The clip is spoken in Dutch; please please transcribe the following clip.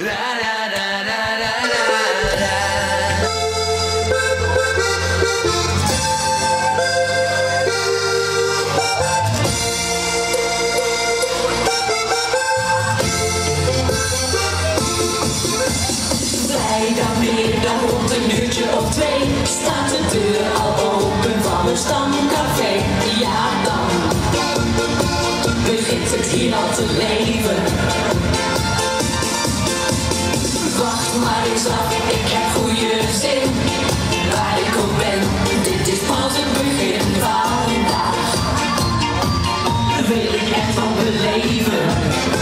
Rara, ra, ra, ra, ra, rond een uurtje of twee. Staat de deur al open van een stamcafé? Ja, dan. begint het hier al te leven. maar ik snap, ik heb goede zin. Waar ik op ben, dit is pas het begin van vandaag. Wil ik echt van beleven?